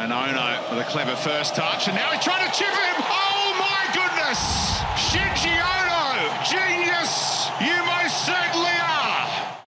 And Ono with a clever first touch, and now he's trying to chip him.